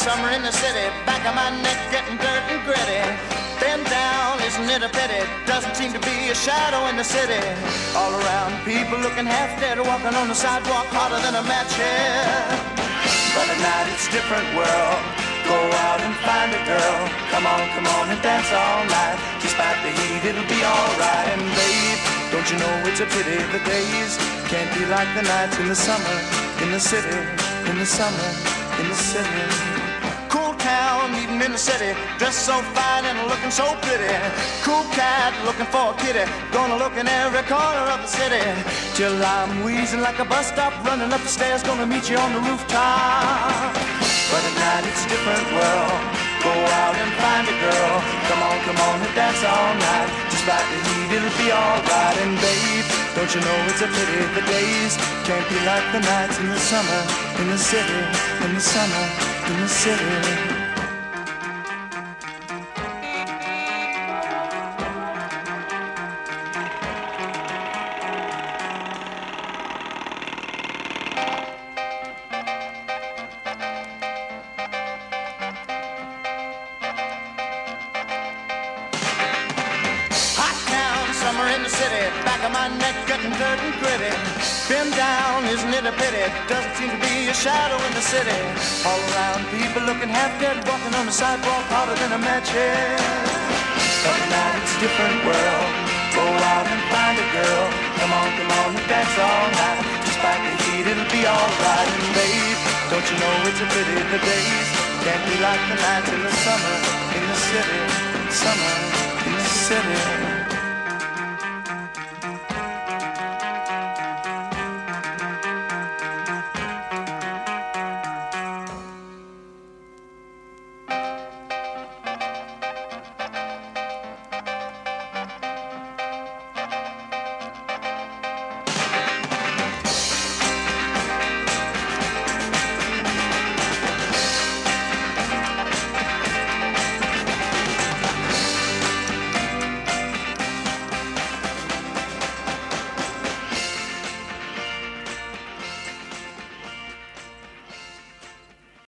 summer in the city, back of my neck getting dirt and gritty. Bend down, isn't it a pity? Doesn't seem to be a shadow in the city. All around, people looking half dead, or walking on the sidewalk harder than a match here. But at night it's a different world. Go out and find a girl. Come on, come on and dance all night. Despite the heat, it'll be alright. And babe, don't you know it's a pity the days can't be like the nights in the summer, in the city, in the summer, in the city. In the city, dressed so fine and looking so pretty. Cool cat, looking for a kitty, gonna look in every corner of the city. Till I'm wheezing like a bus stop, running up the stairs, gonna meet you on the rooftop. But at night it's a different world. Go out and find a girl. Come on, come on and dance all night. Despite the heat, it'll be alright. And babe, don't you know it's a pity the days can't be like the nights in the summer, in the city, in the summer, in the city. City, back of my neck getting dirt and gritty. Been down, isn't it a pity? Doesn't seem to be a shadow in the city. All around, people looking half dead, walking on the sidewalk harder than a match head. But now it's a different world. Go out and find a girl. Come on, come on and dance all night. Despite the heat, it'll be alright. And babe, don't you know it's a pity the days can't be like the nights in the summer in the city, summer in the city.